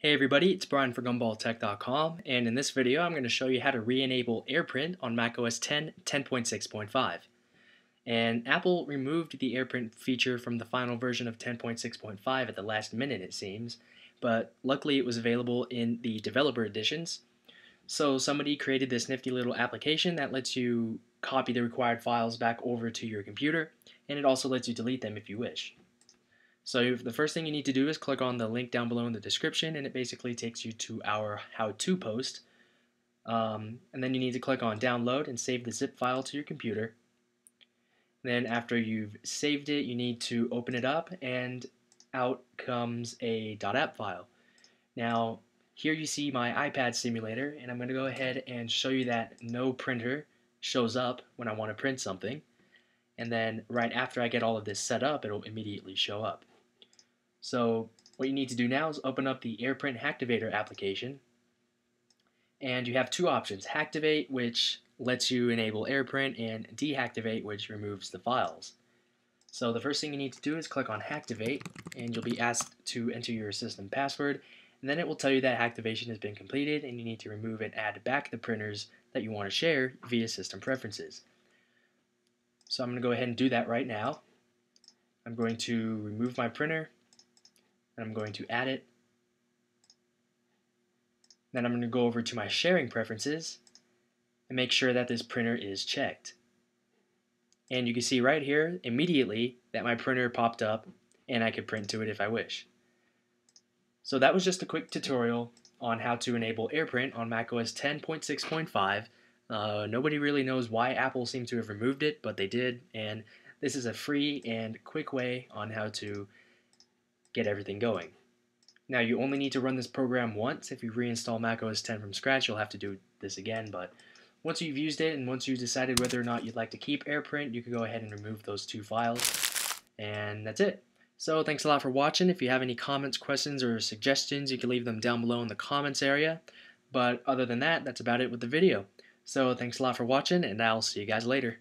Hey everybody, it's Brian for GumballTech.com, and in this video I'm going to show you how to re-enable AirPrint on macOS 10 10.6.5. And Apple removed the AirPrint feature from the final version of 10.6.5 at the last minute it seems, but luckily it was available in the developer editions. So somebody created this nifty little application that lets you copy the required files back over to your computer, and it also lets you delete them if you wish. So the first thing you need to do is click on the link down below in the description and it basically takes you to our how-to post. Um, and then you need to click on download and save the zip file to your computer. Then after you've saved it, you need to open it up and out comes a .app file. Now here you see my iPad simulator and I'm going to go ahead and show you that no printer shows up when I want to print something. And then right after I get all of this set up, it'll immediately show up. So what you need to do now is open up the AirPrint Hacktivator application. And you have two options, Hacktivate, which lets you enable AirPrint, and Dehacktivate, which removes the files. So the first thing you need to do is click on Hacktivate, and you'll be asked to enter your system password, and then it will tell you that activation has been completed, and you need to remove and add back the printers that you want to share via System Preferences. So I'm going to go ahead and do that right now. I'm going to remove my printer, and I'm going to add it. Then I'm going to go over to my sharing preferences and make sure that this printer is checked. And you can see right here immediately that my printer popped up and I could print to it if I wish. So that was just a quick tutorial on how to enable AirPrint on macOS 10.6.5. Uh, nobody really knows why Apple seemed to have removed it, but they did, and this is a free and quick way on how to get everything going. Now you only need to run this program once. If you reinstall macOS 10 from scratch, you'll have to do this again, but once you've used it and once you've decided whether or not you'd like to keep AirPrint, you can go ahead and remove those two files. And that's it. So thanks a lot for watching. If you have any comments, questions, or suggestions, you can leave them down below in the comments area. But other than that, that's about it with the video. So thanks a lot for watching, and I'll see you guys later.